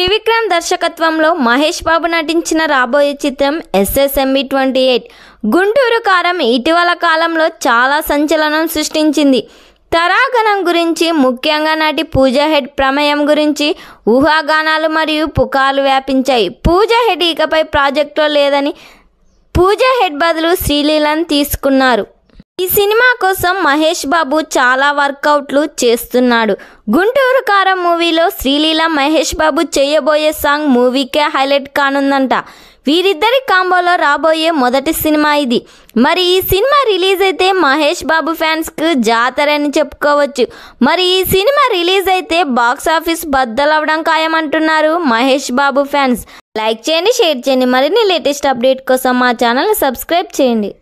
త్రివిక్రమ్ దర్శకత్వంలో మహేష్ బాబు నటించిన రాబోయే చిత్రం ఎస్ఎస్ఎంఈ ట్వంటీ ఎయిట్. గుంటూరు కారం ఇటీవల కాలంలో చాలా సంచలనం సృష్టించింది. తరాగణం గురించి ముఖ్యంగా నటి పూజ హెడ్ ప్రమేయం గురించి ఊహాగానాలు మరియు పుకార్లు వ్యాపించాయి. పూజ హెడ్ ఇకపై ప్రాజెక్టులో లేదని పూజ హెడ్ బదులు శ్రీలీలను తీసుకున్నారు. ఈ సినిమా కోసం మహేష్ బాబు చాలా వర్కౌట్లు చేస్తున్నాడు. గుంటూరు కారం మూవీలో శ్రీలీల మహేష్ బాబు చేయబోయే సాంగ్ మూవీకే హైలైట్ కానుందంట. వీరిద్దరి కాంబోలో రాబోయే మొదటి సినిమా ఇది. మరి ఈ సినిమా రిలీజ్ అయితే మహేష్ బాబు ఫ్యాన్స్కు జాతర అని చెప్పుకోవచ్చు. మరి ఈ సినిమా రిలీజ్ అయితే బాక్స్ ఆఫీస్ బద్దలవడం ఖాయమంటున్నారు మహేష్ బాబు ఫ్యాన్స్. లైక్ చేయండి షేర్ చేయండి. మరిన్ని లేటెస్ట్ అప్డేట్ కోసం మా ఛానల్ సబ్స్క్రైబ్ చేయండి.